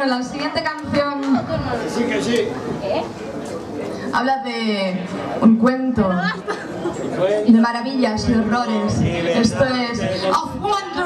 Bueno, la siguiente canción Sí, que sí. habla de un cuento de maravillas y horrores. Esto es Of Wonder.